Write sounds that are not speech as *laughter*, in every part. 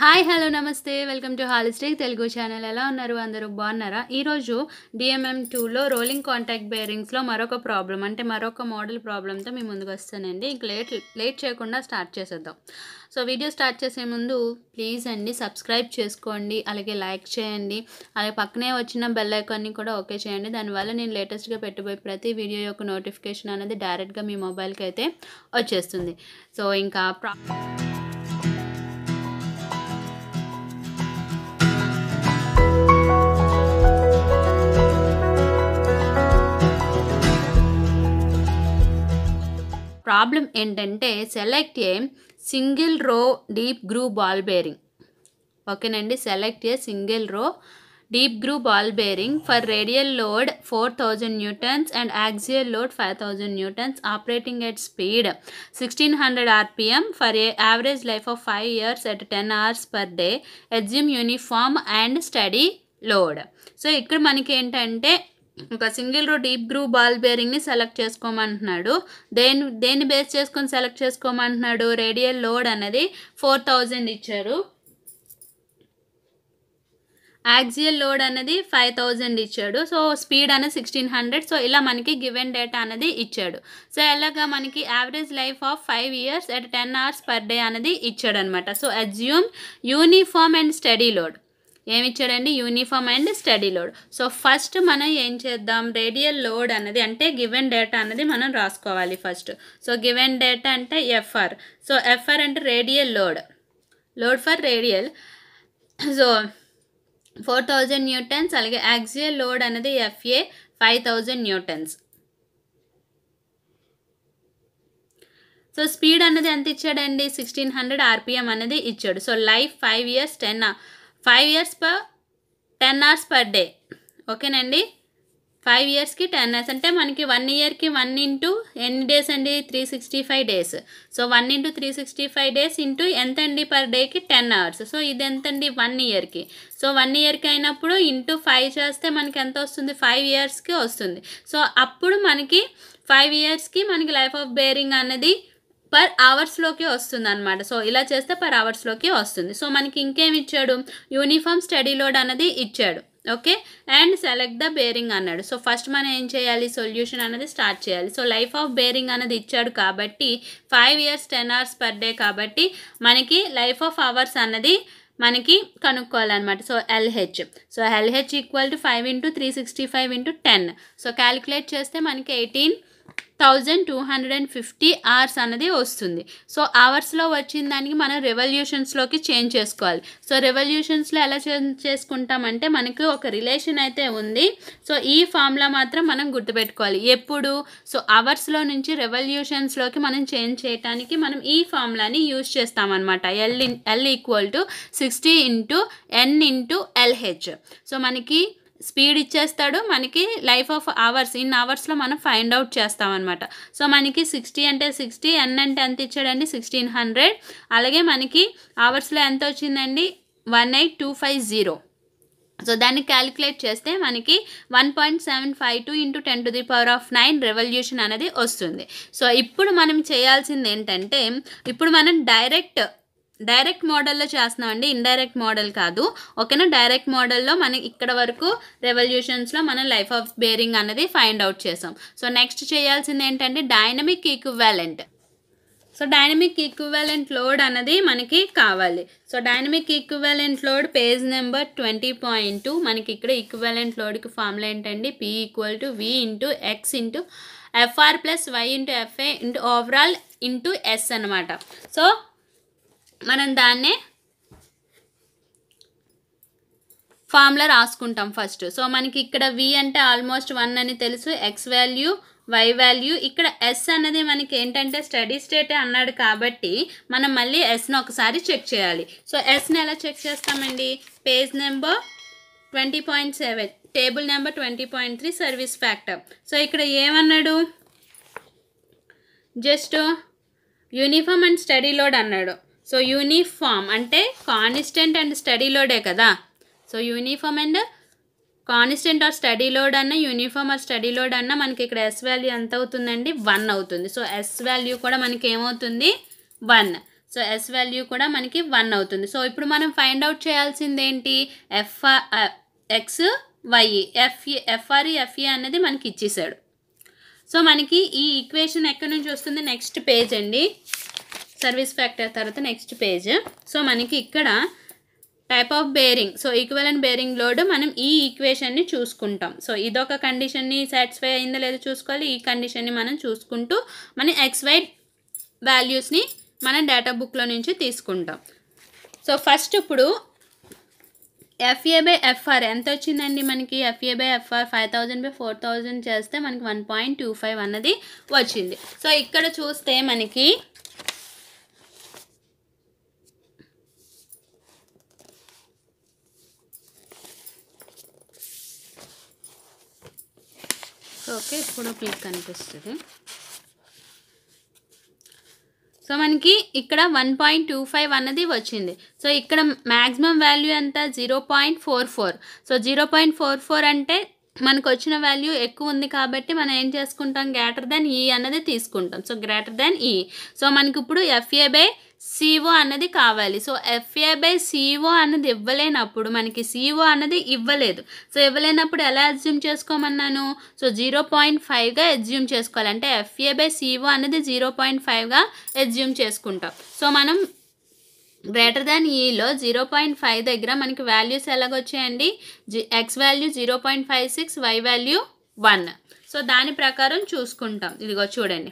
Hi hello నమస్తే welcome to హాలిస్టేక్ Telugu channel ఎలా ఉన్నారు అందరూ బాగున్నారా ఈరోజు డిఎంఎం టూలో రోలింగ్ కాంటాక్ట్ బేరింగ్స్లో మరొక ప్రాబ్లం అంటే మరొక మోడల్ ప్రాబ్లంతో మేము ముందుకు వస్తానండి ఇంక లేట్ లేట్ చేయకుండా స్టార్ట్ చేసేద్దాం సో వీడియో స్టార్ట్ చేసే ముందు ప్లీజ్ అండి సబ్స్క్రైబ్ చేసుకోండి అలాగే లైక్ చేయండి అలాగే పక్కనే వచ్చిన బెల్ ఐకాన్ని కూడా ఓకే చేయండి దానివల్ల నేను లేటెస్ట్గా పెట్టబోయే ప్రతి వీడియో యొక్క నోటిఫికేషన్ అనేది డైరెక్ట్గా మీ మొబైల్కి అయితే వచ్చేస్తుంది సో ఇంకా ప్రా ప్రాబ్లం ఏంటంటే select a single row deep groove ball bearing ఓకేనండి select a single row deep groove ball bearing for radial load four thousand newtons and axial load five thousand newtons operating at speed sixteen hundred RPM for a average life of five years at ten hours per day assume uniform and steady load so ఇక్కడ మనకి ఏంటంటే ఒక single row deep groove ball బేరింగ్ని select చేసుకోమంటున్నాడు దేని దేన్ని base చేసుకొని select చేసుకోమంటున్నాడు radial load అనేది ఫోర్ థౌజండ్ ఇచ్చారు యాక్సియల్ లోడ్ అనేది ఫైవ్ థౌజండ్ ఇచ్చాడు సో స్పీడ్ అనేది సిక్స్టీన్ హండ్రెడ్ సో ఇలా మనకి గివెన్ డేటా అనేది ఇచ్చాడు సో ఇలాగా మనకి average life of five years at ten hours per day అనేది ఇచ్చాడు అనమాట so assume uniform and steady load ఏమిచ్చాడండి uniform and steady load so first మనం ఏం చేద్దాం రేడియల్ లోడ్ అన్నది అంటే గివెన్ డేటా అనేది మనం రాసుకోవాలి ఫస్ట్ సో గివెన్ డేటా అంటే F R so F R అంటే radial load load for radial so four thousand newtons అలాగే యాక్సియల్ లోడ్ అనేది F A five thousand newtons so speed అనేది ఎంత ఇచ్చాడండి సిక్స్టీన్ హండ్రెడ్ ఆర్పిఎం అనేది ఇచ్చాడు so life five years ten five years per ten hours per day ఓకేనండి five ఇయర్స్కి ten hours అంటే మనకి వన్ ఇయర్కి వన్ ఇంటూ ఎన్ని డేస్ అండి three sixty five days so one into three sixty five days into ఎంత అండి per డేకి టెన్ అవర్స్ సో ఇది ఎంత అండి వన్ ఇయర్కి సో వన్ ఇయర్కి అయినప్పుడు ఇంటూ ఫైవ్ చేస్తే మనకి ఎంత వస్తుంది ఫైవ్ ఇయర్స్కి వస్తుంది సో అప్పుడు మనకి ఫైవ్ ఇయర్స్కి మనకి లైఫ్ ఆఫ్ బేరింగ్ అనేది పర్ అవర్స్లోకి వస్తుంది అనమాట సో ఇలా చేస్తే పర్ అవర్స్లోకి వస్తుంది సో మనకి ఇంకేం ఇచ్చాడు యూనిఫామ్ స్టడీ లోడ్ అనేది ఇచ్చాడు okay and select the bearing అన్నాడు సో ఫస్ట్ మనం ఏం చేయాలి సొల్యూషన్ అనేది స్టార్ట్ చేయాలి సో లైఫ్ ఆఫ్ బేరింగ్ అనేది ఇచ్చాడు కాబట్టి five years ten hours per day కాబట్టి మనకి లైఫ్ ఆఫ్ అవర్స్ అన్నది మనకి కనుక్కోవాలన్నమాట so L H so L H equal to five into three sixty five into ten so calculate చేస్తే మనకి eighteen thousand two hundred and fifty hours అనేది వస్తుంది so అవర్స్లో వచ్చిన దానికి మనం రెవల్యూషన్స్లోకి చేంజ్ చేసుకోవాలి సో రెవల్యూషన్స్లో ఎలా చేంజ్ చేసుకుంటామంటే మనకి ఒక రిలేషన్ అయితే ఉంది సో ఈ ఫామ్లో మాత్రం మనం గుర్తుపెట్టుకోవాలి ఎప్పుడు సో అవర్స్లో నుంచి రెవల్యూషన్స్లోకి మనం చేంజ్ చేయడానికి మనం ఈ ఫామ్లాని యూజ్ చేస్తామన్నమాట L in L equal to sixty into N into L H so మనకి స్పీడ్ ఇచ్చేస్తాడు మనకి లైఫ్ ఆఫ్ అవర్స్ ఇన్ అవర్స్లో మనం ఫైండ్ అవుట్ చేస్తామన్నమాట సో మనకి సిక్స్టీ అంటే సిక్స్టీ ఎన్ అంటే ఎంత ఇచ్చాడండి సిక్స్టీన్ హండ్రెడ్ అలాగే మనకి అవర్స్లో ఎంత వచ్చిందండి one eight two five zero so దాన్ని క్యాలిక్యులేట్ చేస్తే మనకి one point seven five two into ten to the power of nine revolution అనేది వస్తుంది సో ఇప్పుడు మనం చేయాల్సింది ఏంటంటే ఇప్పుడు మనం డైరెక్ట్ డైరెక్ట్ మోడల్లో చేస్తున్నామండి ఇండైరెక్ట్ మోడల్ కాదు ఓకేనా డైరెక్ట్ మోడల్లో మనం ఇక్కడ వరకు రెవల్యూషన్స్లో మనం లైఫ్ ఆఫ్ బేరింగ్ అనేది ఫైండ్ అవుట్ చేసాం సో నెక్స్ట్ చేయాల్సింది ఏంటంటే dynamic equivalent so dynamic equivalent load అనేది మనకి కావాలి so dynamic equivalent load page number twenty point two మనకి ఇక్కడ ఈక్వాలెంట్ లోడ్కి ఫార్ములా ఏంటండి P equal to V into X into F R plus Y into F A into overall into S అనమాట so మనం దాన్నే ఫార్ములా రాసుకుంటాం first so మనకి ఇక్కడ వి అంటే ఆల్మోస్ట్ వన్ అని తెలుసు ఎక్స్ వాల్యూ వై వాల్యూ ఇక్కడ ఎస్ అన్నది మనకి ఏంటంటే స్టడీ స్టేటే అన్నాడు కాబట్టి మనం మళ్ళీ ఎస్ను ఒకసారి చెక్ చేయాలి సో ఎస్ని ఎలా చెక్ చేస్తామండి page number twenty point seven table number twenty point three service factor so ఇక్కడ ఏమన్నాడు just uniform and steady load అన్నాడు సో యూనిఫామ్ అంటే కాన్స్టెంట్ అండ్ స్టడీ లోడే కదా so uniform and constant or steady load అన్న uniform or steady load అన్న మనకి ఇక్కడ ఎస్ వాల్యూ ఎంత అవుతుందండి వన్ అవుతుంది సో ఎస్ వాల్యూ కూడా మనకి ఏమవుతుంది వన్ సో ఎస్ వాల్యూ కూడా మనకి వన్ అవుతుంది సో ఇప్పుడు మనం ఫైండ్ అవుట్ చేయాల్సింది ఏంటి F X Y E F A F R E F E అనేది మనకి ఇచ్చేసాడు సో మనకి ఈ ఈక్వేషన్ ఎక్కడి నుంచి వస్తుంది నెక్స్ట్ పేజ్ అండి సర్వీస్ ఫ్యాక్టర్ తర్వాత నెక్స్ట్ పేజ్ సో మనకి ఇక్కడ type of bearing so equivalent bearing load మనం ఈ ఈక్వేషన్ని చూసుకుంటాం సో ఇదొక కండిషన్ని సాటిస్ఫై అయిందో లేదో చూసుకోవాలి ఈ కండిషన్ని మనం చూసుకుంటూ మన ఎక్స్వై వాల్యూస్ని మనం డేటా బుక్లో నుంచి తీసుకుంటాం సో ఫస్ట్ ఇప్పుడు F A by F R ఎంత వచ్చిందండి మనకి F A by F R five thousand by four thousand చేస్తే మనకి వన్ పాయింట్ టూ ఫైవ్ అన్నది వచ్చింది సో ఇక్కడ చూస్తే మనకి ఓకే ఇప్పుడు పింక్ కనిపిస్తుంది సో మనకి ఇక్కడ వన్ పాయింట్ టూ ఫైవ్ అన్నది వచ్చింది సో ఇక్కడ మ్యాక్సిమం వాల్యూ అంతా zero point four four so zero point four four అంటే మనకు వచ్చిన వాల్యూ ఎక్కువ ఉంది కాబట్టి మనం ఏం చేసుకుంటాం గ్రేటర్ దెన్ ఈ అన్నది తీసుకుంటాం so greater than e so మనకి ఇప్పుడు ఎఫ్ఏ బై సిఓ అన్నది కావాలి సో ఎఫ్ఏ బై సిఓ అన్నది ఇవ్వలేనప్పుడు మనకి సిఓ అన్నది ఇవ్వలేదు సో ఇవ్వలేనప్పుడు ఎలా అజ్యూమ్ చేసుకోమన్నాను సో జీరో పాయింట్ ఫైవ్గా ఎజ్యూమ్ చేసుకోవాలి అంటే F A by C O అన్నది జీరో పాయింట్ ఫైవ్గా ఎజ్యూమ్ చేసుకుంటాం సో మనం గ్రేటర్ దాన్ ఈలో జీరో పాయింట్ ఫైవ్ దగ్గర మనకి వాల్యూస్ ఎలాగొచ్చాయండి G X value zero point five six Y value one so దాని ప్రకారం చూసుకుంటాం ఇదిగో చూడండి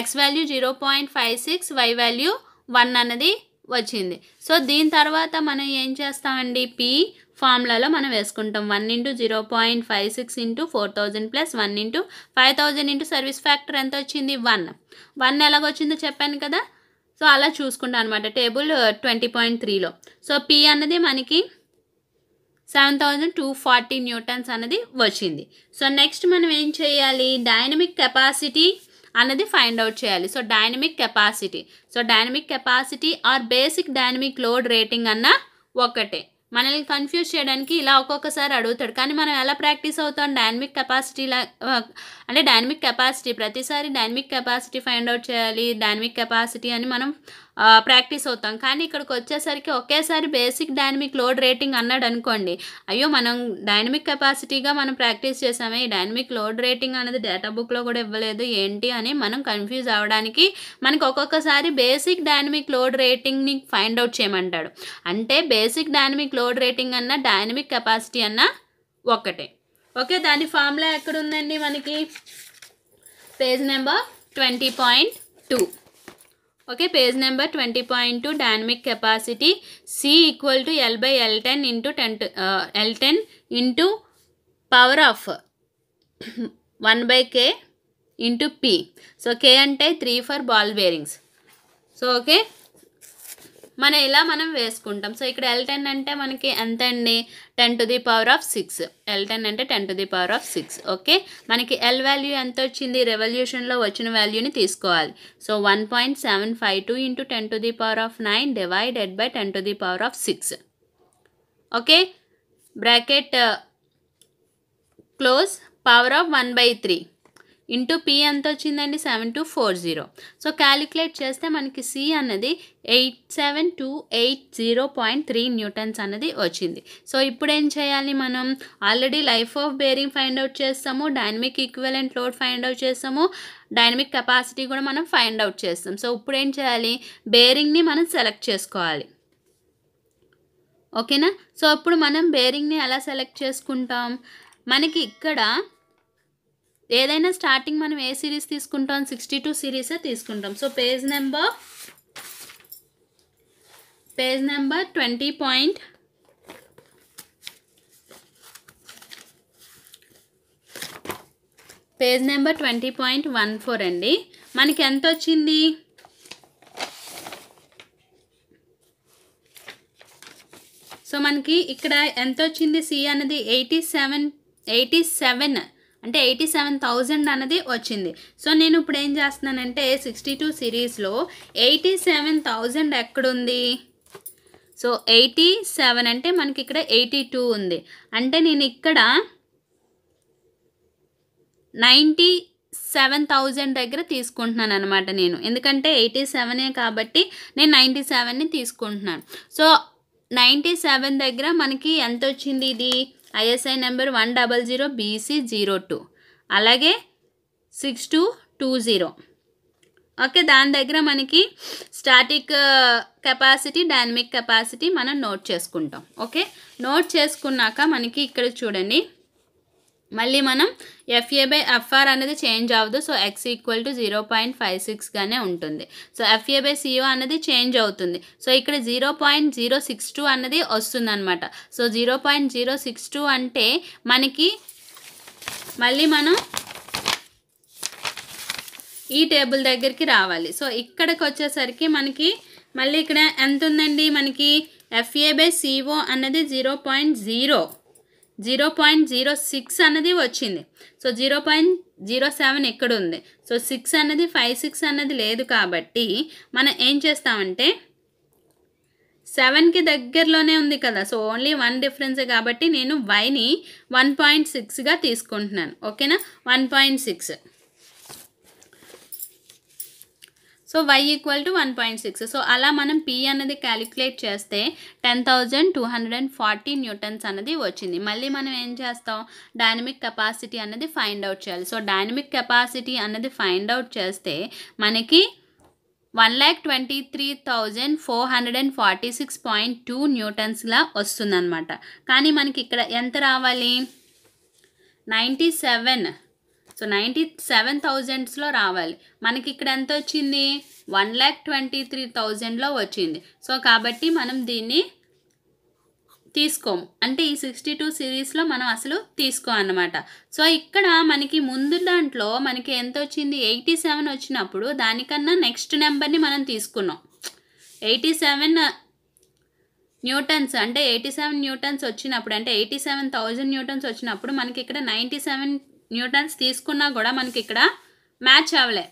X value zero point five six Y value one అన్నది వచ్చింది సో దీని తర్వాత మనం ఏం చేస్తామండి పి ఫార్ములాలో మనం వేసుకుంటాం one into zero point five six into four thousand plus one into five thousand into service factor ఎంత వచ్చింది వన్ వన్ ఎలాగొచ్చిందో చెప్పాను కదా సో అలా చూసుకుంటాం అనమాట టేబుల్ ట్వంటీ పాయింట్ త్రీలో సో పి అన్నది మనకి seven thousand two forty newtons అన్నది వచ్చింది సో నెక్స్ట్ మనం ఏం చేయాలి డైనమిక్ కెపాసిటీ అన్నది ఫైండ్ అవుట్ చేయాలి so dynamic capacity so dynamic capacity or basic dynamic load rating అన్న ఒకటే మనల్ని కన్ఫ్యూజ్ చేయడానికి ఇలా ఒక్కొక్కసారి అడుగుతాడు కానీ మనం ఎలా ప్రాక్టీస్ అవుతాం డైనమిక్ కెపాసిటీలా అంటే డైనమిక్ కెపాసిటీ ప్రతిసారి డైనమిక్ కెపాసిటీ ఫైండ్ అవుట్ చేయాలి డైనమిక్ కెపాసిటీ అని మనం ప్రాక్టీస్ అవుతాం కానీ ఇక్కడికి వచ్చేసరికి ఒకేసారి బేసిక్ డైనమిక్ లోడ్ రేటింగ్ అన్నాడు అనుకోండి అయ్యో మనం డైనమిక్ కెపాసిటీగా మనం ప్రాక్టీస్ చేసామే ఈ డైనమిక్ లోడ్ రేటింగ్ అనేది డేటా బుక్లో కూడా ఇవ్వలేదు ఏంటి అని మనం కన్ఫ్యూజ్ అవ్వడానికి మనకు ఒక్కొక్కసారి బేసిక్ డైనమిక్ లోడ్ రేటింగ్ని ఫైండ్ అవుట్ చేయమంటాడు అంటే బేసిక్ డైనమిక్ లోడ్ రేటింగ్ అన్న డైనమిక్ కెపాసిటీ అన్న ఒకటే ఓకే దాని ఫార్ములా ఎక్కడుందండి మనకి page number twenty point two Okay, page number 20.2, dynamic capacity. C equal to L by L10 into uh, 10 into power of *clears throat* 1 by K into P. So K and I 3 for ball bearings. So okay, మనం ఇలా మనం వేసుకుంటాం so ఇక్కడ L ten అంటే మనకి ఎంత అండి ten to the power of six L ten అంటే ten to the power of six okay మనకి ఎల్ వాల్యూ ఎంత వచ్చింది రెవల్యూషన్లో వచ్చిన వాల్యూని తీసుకోవాలి so one point seven five two into ten to the power of nine divided by ten to the power of six okay bracket close power of one by three into P ఎంత వచ్చిందండి seven two four zero so calculate చేస్తే మనకి C అన్నది eight seven two eight zero point three newtons అన్నది వచ్చింది so ఇప్పుడు ఏం చేయాలి మనం already life of bearing find out చేస్తాము dynamic equivalent load find out చేస్తాము డైనమిక్ కెపాసిటీ కూడా మనం ఫైండ్ అవుట్ చేస్తాం సో ఇప్పుడు ఏం చేయాలి బేరింగ్ని మనం సెలెక్ట్ చేసుకోవాలి ఓకేనా సో ఇప్పుడు మనం బేరింగ్ని ఎలా సెలెక్ట్ చేసుకుంటాం మనకి ఇక్కడ ఏదైనా స్టార్టింగ్ మనం ఏ సిరీస్ తీసుకుంటాం సిక్స్టీ టూ సిరీసే తీసుకుంటాం so page number page number twenty point page number twenty point one four అండి మనకి ఎంత వచ్చింది సో మనకి ఇక్కడ ఎంత వచ్చింది సి అనేది ఎయిటీ సెవెన్ ఎయిటీ సెవెన్ అంటే ఎయిటీ సెవెన్ థౌజండ్ అనేది వచ్చింది సో నేను ఇప్పుడు ఏం చేస్తున్నానంటే సిక్స్టీ టూ సిరీస్లో ఎయిటీ సెవెన్ థౌజండ్ ఎక్కడుంది సో ఎయిటీ సెవెన్ అంటే మనకి ఇక్కడ ఎయిటీ టూ ఉంది అంటే నేను ఇక్కడ నైంటీ సెవెన్ థౌజండ్ దగ్గర తీసుకుంటున్నాను అనమాట నేను ఎందుకంటే ఎయిటీ సెవెనే కాబట్టి నేను నైంటీ సెవెన్ని తీసుకుంటున్నాను సో నైంటీ సెవెన్ దగ్గర మనకి ఎంత వచ్చింది ఇది ISI number one double zero BC zero two అలాగే six two two zero okay దాని దగ్గర మనకి స్టాటిక్ కెపాసిటీ డైనమిక్ కెపాసిటీ మనం నోట్ చేసుకుంటాం ఓకే నోట్ చేసుకున్నాక మనకి ఇక్కడ చూడండి మళ్ళీ మనం F A by F R అనేది చేంజ్ అవ్వదు so X equal to zero point five సిక్స్గానే ఉంటుంది so F A by C O అనేది చేంజ్ అవుతుంది సో ఇక్కడ zero point zero six two అనేది వస్తుందన్నమాట so zero point zero six two అంటే మనకి మళ్ళీ మనం ఈ టేబుల్ దగ్గరికి రావాలి సో ఇక్కడికి వచ్చేసరికి మనకి మళ్ళీ ఇక్కడ ఎంత ఉందండి మనకి F A by C O అన్నది zero point zero zero point zero six అన్నది వచ్చింది so zero point zero seven ఎక్కడ ఉంది సో సిక్స్ అన్నది ఫైవ్ సిక్స్ అన్నది లేదు కాబట్టి మనం ఏం చేస్తామంటే సెవెన్కి దగ్గరలోనే ఉంది కదా సో ఓన్లీ వన్ డిఫరెన్స్ కాబట్టి నేను వైని వన్ పాయింట్ సిక్స్గా తీసుకుంటున్నాను ఓకేనా one point six so Y equal to one point six so అలా మనం పి అన్నది క్యాలిక్యులేట్ చేస్తే ten thousand two hundred and forty newtons అన్నది వచ్చింది మళ్ళీ మనం ఏం చేస్తాం డైనమిక్ కెపాసిటీ అన్నది ఫైండ్ అవుట్ చేయాలి సో డైనమిక్ కెపాసిటీ అన్నది ఫైండ్ అవుట్ చేస్తే మనకి one lakh twenty three thousand four hundred and forty six point two న్యూటన్స్లా వస్తుందన్నమాట కానీ మనకి ఇక్కడ ఎంత రావాలి ninety seven so ninety seven థౌజండ్స్లో రావాలి మనకి ఇక్కడ ఎంత వచ్చింది వన్ ల్యాక్ ట్వంటీ త్రీ థౌజండ్లో వచ్చింది సో కాబట్టి మనం దీన్ని తీసుకోము అంటే ఈ సిక్స్టీ టూ సిరీస్లో మనం అసలు తీసుకోం అన్నమాట సో ఇక్కడ మనకి ముందు దాంట్లో మనకి ఎంత వచ్చింది ఎయిటీ సెవెన్ వచ్చినప్పుడు దానికన్నా నెక్స్ట్ నెంబర్ని మనం తీసుకున్నాం ఎయిటీ సెవెన్ న్యూటన్స్ అంటే ఎయిటీ సెవెన్ న్యూటన్స్ వచ్చినప్పుడు అంటే ఎయిటీ సెవెన్ థౌజండ్ న్యూటన్స్ వచ్చినప్పుడు మనకి ఇక్కడ నైంటీ సెవెన్ న్యూటన్స్ తీసుకున్నా కూడా మనకి ఇక్కడ మ్యాచ్ అవ్వలే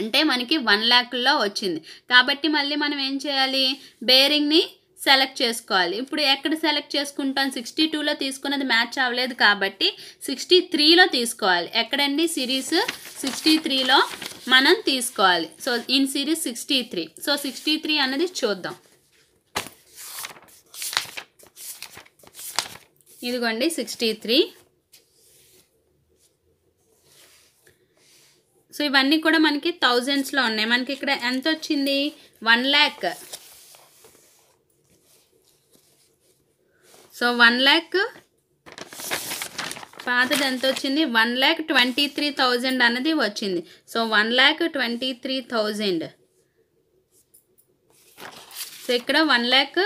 అంటే మనకి వన్ ల్యాక్లో వచ్చింది కాబట్టి మళ్ళీ మనం ఏం చేయాలి బేరింగ్ని సెలెక్ట్ చేసుకోవాలి ఇప్పుడు ఎక్కడ సెలెక్ట్ చేసుకుంటాం సిక్స్టీ టూలో తీసుకున్నది మ్యాచ్ అవ్వలేదు కాబట్టి సిక్స్టీ త్రీలో తీసుకోవాలి ఎక్కడండి సిరీస్ సిక్స్టీ త్రీలో మనం తీసుకోవాలి so in series sixty three so sixty three అన్నది చూద్దాం ఇదిగోండి సిక్స్టీ త్రీ సో ఇవన్నీ కూడా మనకి థౌజండ్స్లో ఉన్నాయి మనకి ఇక్కడ ఎంత వచ్చింది one lakh so one lakh పాతది ఎంత వచ్చింది one lakh twenty three thousand అన్నది వచ్చింది so one lakh twenty three thousand so ఇక్కడ వన్ ల్యాక్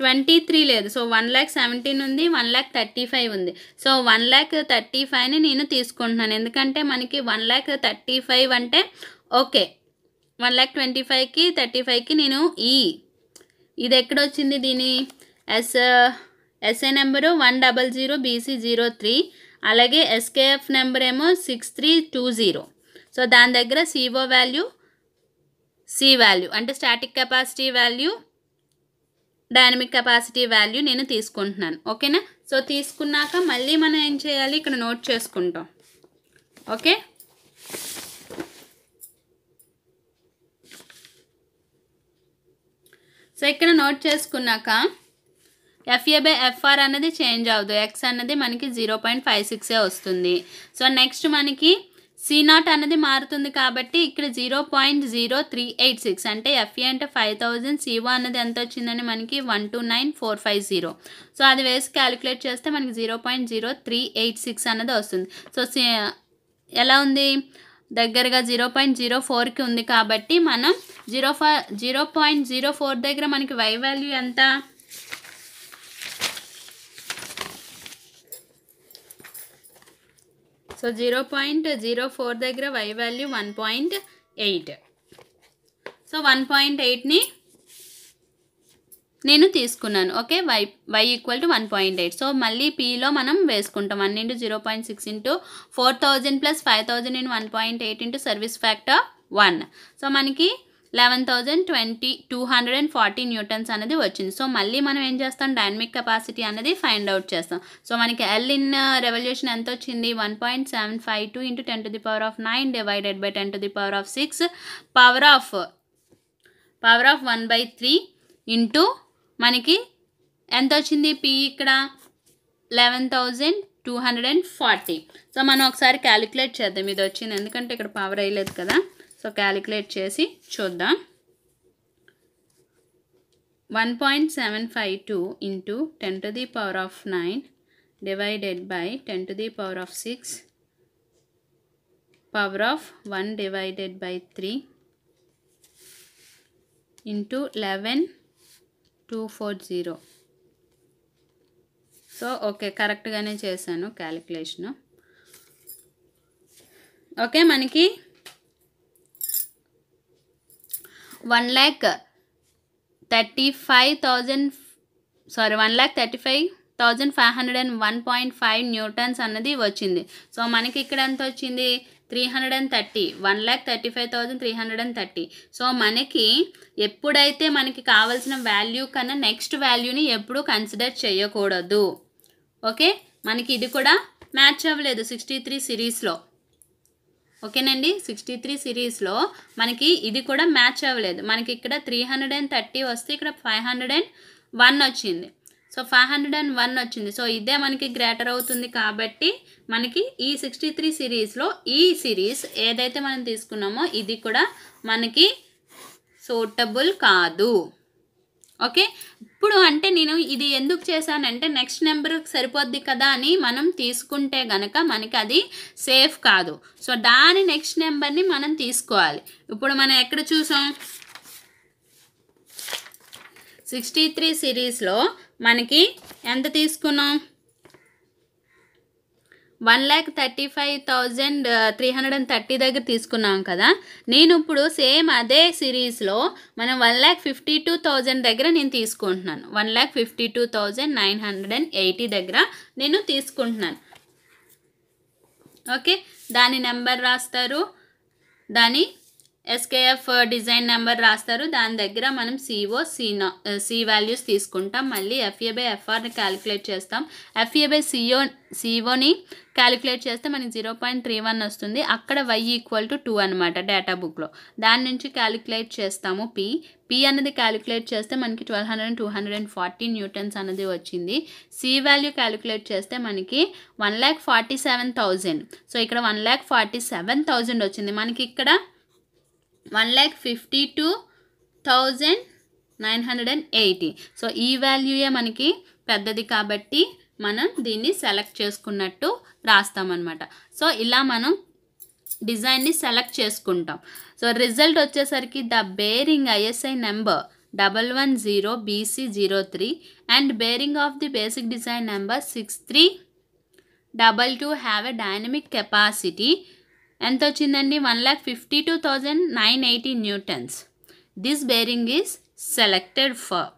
ట్వంటీ త్రీ లేదు సో వన్ ల్యాక్ సెవెంటీన్ ఉంది వన్ ల్యాక్ థర్టీ ఫైవ్ ఉంది సో వన్ ల్యాక్ థర్టీ ఫైవ్ని నేను తీసుకుంటున్నాను ఎందుకంటే మనకి వన్ ల్యాక్ థర్టీ ఫైవ్ అంటే ఓకే వన్ ల్యాక్ ట్వంటీ ఫైవ్కి థర్టీ ఫైవ్కి నేను ఈ ఇది ఎక్కడొచ్చింది దీని S SA number one double zero BC zero three అలాగే ఎస్కేఎఫ్ నెంబర్ ఏమో six three two zero so దాని దగ్గర సిఓ వాల్యూ సి వాల్యూ అంటే static capacity value dynamic capacity value నేను తీసుకుంటున్నాను ఓకేనా సో తీసుకున్నాక మళ్ళీ మనం ఏం చేయాలి ఇక్కడ నోట్ చేసుకుంటాం ఓకే సో ఇక్కడ నోట్ చేసుకున్నాక ఎఫ్ఏ బై ఎఫ్ఆర్ అనేది చేంజ్ అవ్వదు ఎక్స్ అనేది మనకి జీరో పాయింట్ ఫైవ్ సిక్సే వస్తుంది సో నెక్స్ట్ మనకి సి నాట్ అనేది మారుతుంది కాబట్టి ఇక్కడ zero point zero three eight six అంటే ఎఫ్ఏ e అంటే ఫైవ్ థౌజండ్ సిఓ అనేది ఎంత వచ్చిందని మనకి one two nine four five zero so అది వేసి క్యాలిక్యులేట్ చేస్తే మనకి zero point zero three eight six అనేది వస్తుంది సో ఎలా ఉంది దగ్గరగా జీరో పాయింట్ జీరో ఫోర్కి ఉంది కాబట్టి మనం zero five zero point zero four దగ్గర మనకి వై వాల్యూ ఎంత so zero point zero four దగ్గర Y value one point eight so one point ఎయిట్ని నేను తీసుకున్నాను okay Y Y equal to one point eight so మళ్ళీ పీలో మనం వేసుకుంటాం one into zero point six into four thousand plus five thousand in one point eight into service factor one so మనకి eleven thousand twenty two hundred and forty newtons అనేది వచ్చింది so మళ్ళీ మనం ఏం చేస్తాం డైనమిక్ కెపాసిటీ అనేది find out చేస్తాం so మనకి ఎల్ ఇన్ రెవల్యూషన్ ఎంత వచ్చింది one point seven five two into ten to the power of nine divided by ten to the power of six power of power of one by three into మనకి ఎంత వచ్చింది P ఇక్కడ eleven thousand two hundred and forty so మనం ఒకసారి calculate చేద్దాం ఇది వచ్చింది ఎందుకంటే ఇక్కడ పవర్ అయ్యలేదు కదా సో క్యాలిక్యులేట్ చేసి చూద్దాం one point seven five two into ten to the power of nine divided by ten to the power of six power of one divided by three into eleven two four zero so okay కరెక్ట్గానే చేశాను calculation okay మనకి one lakh thirty five thousand sorry one lakh thirty five thousand five hundred and one point five newtons అన్నది వచ్చింది so మనకి ఇక్కడ ఎంత వచ్చింది three hundred and thirty one lakh thirty five thousand three hundred and thirty so మనకి ఎప్పుడైతే మనకి కావాల్సిన వాల్యూ కన్నా నెక్స్ట్ వాల్యూని ఎప్పుడు కన్సిడర్ చేయకూడదు ఓకే మనకి ఇది కూడా మ్యాచ్ అవ్వలేదు సిక్స్టీ త్రీ సిరీస్లో ఓకేనండి సిక్స్టీ త్రీ సిరీస్లో మనకి ఇది కూడా మ్యాచ్ అవ్వలేదు మనకి ఇక్కడ త్రీ హండ్రెడ్ అండ్ థర్టీ వస్తే ఇక్కడ ఫైవ్ హండ్రెడ్ అండ్ వన్ వచ్చింది so five hundred and one వచ్చింది సో ఇదే మనకి గ్రేటర్ అవుతుంది కాబట్టి మనకి ఈ సిక్స్టీ త్రీ సిరీస్లో ఈ సిరీస్ ఏదైతే మనం తీసుకున్నామో ఇది కూడా మనకి సూటబుల్ కాదు ఓకే ఇప్పుడు అంటే నేను ఇది ఎందుకు చేశానంటే నెక్స్ట్ నెంబర్ సరిపోద్ది కదా అని మనం తీసుకుంటే గనక మనకి అది సేఫ్ కాదు సో దాని నెక్స్ట్ నెంబర్ని మనం తీసుకోవాలి ఇప్పుడు మనం ఎక్కడ చూసాం సిక్స్టీ త్రీ సిరీస్లో మనకి ఎంత తీసుకున్నాం one lakh thirty five thousand three hundred and thirty దగ్గర తీసుకున్నాం కదా నేను ఇప్పుడు సేమ్ అదే సిరీస్లో మనం one lakh fifty two thousand దగ్గర నేను తీసుకుంటున్నాను one lakh fifty two thousand nine hundred and eighty దగ్గర నేను తీసుకుంటున్నాను ఓకే దాని నెంబర్ రాస్తారు దాని ఎస్కేఎఫ్ డిజైన్ నెంబర్ రాస్తారు దాని దగ్గర మనం సిఓ సి సి వాల్యూస్ తీసుకుంటాం మళ్ళీ ఎఫ్ఏ బై ఎఫ్ఆర్ని క్యాలిక్యులేట్ చేస్తాం ఎఫ్ఏ బై సిఓ సిఓని క్యాలిక్యులేట్ చేస్తే మనకి జీరో పాయింట్ త్రీ వన్ వస్తుంది అక్కడ వై ఈక్వల్ టు టూ అనమాట డేటా బుక్లో దాని నుంచి క్యాలిక్యులేట్ చేస్తాము పి పి అనేది క్యాలిక్యులేట్ చేస్తే మనకి twelve hundred two hundred and forty newtons అనేది వచ్చింది సి వాల్యూ క్యాలిక్యులేట్ చేస్తే మనకి one lakh forty seven thousand so ఇక్కడ వన్ ల్యాక్ ఫార్టీ సెవెన్ వచ్చింది మనకి ఇక్కడ one lakh fifty two thousand nine hundred and eighty so ఈ వాల్యూయే మనకి పెద్దది కాబట్టి మనం దీన్ని సెలెక్ట్ చేసుకున్నట్టు రాస్తామన్నమాట సో ఇలా మనం డిజైన్ని సెలెక్ట్ చేసుకుంటాం సో రిజల్ట్ వచ్చేసరికి the bearing ISI number double one zero BC zero three and bearing of the basic design number six three double two have a dynamic capacity ఎంత వచ్చిందండి one lakh fifty two thousand nine eighty newtons this bearing is selected for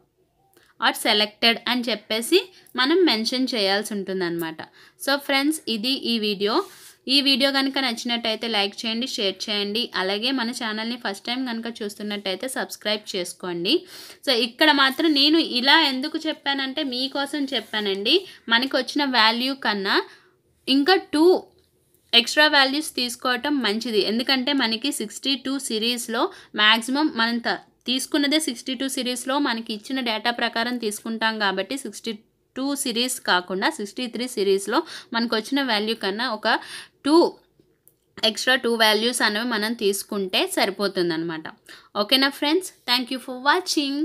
or selected అని చెప్పేసి మనం mention చేయాల్సి ఉంటుందన్నమాట so friends ఇది ఈ video ఈ వీడియో కనుక నచ్చినట్టయితే లైక్ చేయండి షేర్ చేయండి అలాగే మన ఛానల్ని ఫస్ట్ టైం కనుక చూస్తున్నట్టయితే సబ్స్క్రైబ్ చేసుకోండి సో ఇక్కడ మాత్రం నేను ఇలా ఎందుకు చెప్పానంటే మీకోసం చెప్పానండి మనకు వచ్చిన వాల్యూ కన్నా ఇంకా టూ ఎక్స్ట్రా వాల్యూస్ తీసుకోవటం మంచిది ఎందుకంటే మనకి సిక్స్టీ టూ సిరీస్లో మ్యాక్సిమం మనం తీసుకున్నదే సిక్స్టీ టూ సిరీస్లో మనకి ఇచ్చిన డేటా ప్రకారం తీసుకుంటాం కాబట్టి సిక్స్టీ టూ సిరీస్ కాకుండా సిక్స్టీ త్రీ సిరీస్లో మనకు వచ్చిన వాల్యూ కన్నా ఒక టూ ఎక్స్ట్రా టూ వాల్యూస్ అనేవి మనం తీసుకుంటే సరిపోతుందన్నమాట ఓకేనా friends thank you for watching